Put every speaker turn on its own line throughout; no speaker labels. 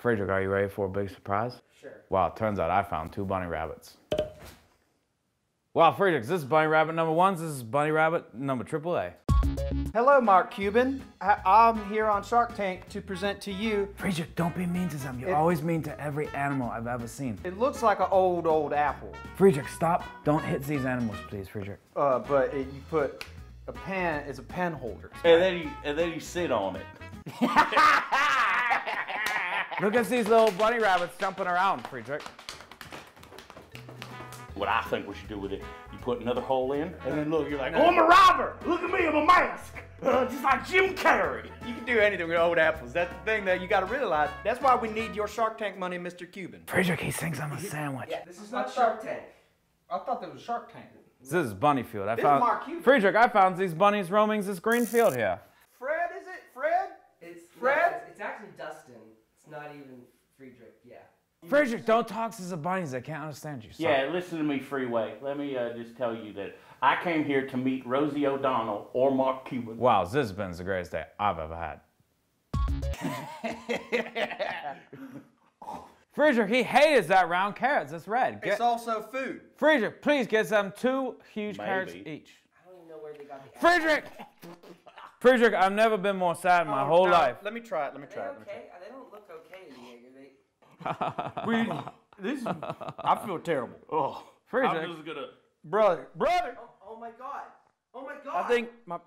Friedrich, are you ready for a big surprise?
Sure.
Wow, it turns out I found two bunny rabbits. Wow, Friedrich, this is bunny rabbit number one. This is bunny rabbit number triple A.
Hello, Mark Cuban. I- I'm here on Shark Tank to present to you.
Friedrich, don't be mean to them. You're
It-
always mean to every animal I've ever seen.
It looks like an old, old apple,
Friedrich, stop. Don't hit these animals, please, Friedrich.
uh, but it, you put a pen. It's a pen holder.
And then you and then you sit on it.
Look at these little bunny rabbits jumping around, Friedrich.
What I think we should do with it, you put another hole in, and then look, you're like, oh, I'm a robber. Look at me, I'm a mask, uh, just like Jim Carrey.
You can do anything with old apples. That's the thing that you got to realize. That's why we need your Shark Tank money, Mr. Cuban.
Friedrich, he thinks I'm a sandwich.
Yeah, This is not Shark Tank. I thought that was Shark Tank.
This is bunny field. I
This is Mark Cuban.
Friedrich, I found these bunnies roaming this green field here.
Fred, is it? Fred?
It's
Fred?
No, it's, it's actually Dustin. It's not even Friedrich. Yeah.
Friedrich, don't talk to the bunnies. They can't understand you. Sorry.
Yeah, listen to me, Freeway. Let me uh, just tell you that I came here to meet Rosie O'Donnell or Mark Cuban.
Wow, this has been the greatest day I've ever had. Friedrich, he hates that round carrots. It's red. Get,
It's also food.
Friedrich, please get them two huge carrots each.
I don't even know where they got the.
Friedrich! Friedrich, I've never been more sad in my
Oh,
whole
no,
life.
Let me try it. Let me try it. Let me try
okay? They don't look okay to me. They.
it. We, this is, I feel terrible.
Oh,
Friedrich.
I'm just gonna.
Brother, brother.
Oh, oh my god. Oh my god.
I think my.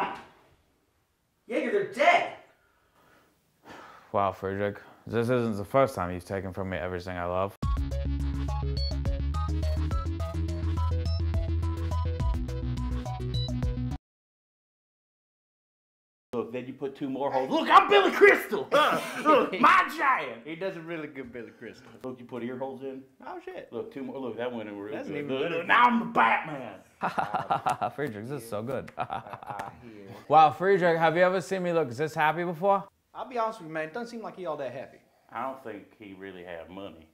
Jaeger, they're dead.
Wow, Frederick, this isn't the first time you've taken from me everything I love.
Look, then you put two more holes. Look, I'm Billy Crystal. Uh, look, my giant.
He does a really good Billy Crystal.
Look, you put ear holes in.
Oh shit.
Look, two more. Look, that went in real
That's
good.
even
Look, look, now I'm the Batman.
Friedrich, this is so good. Wow, Friedrich, have you ever seen me look this happy before?
I'll be honest with you, man. It doesn't seem like he all that happy.
I don't think he really had money.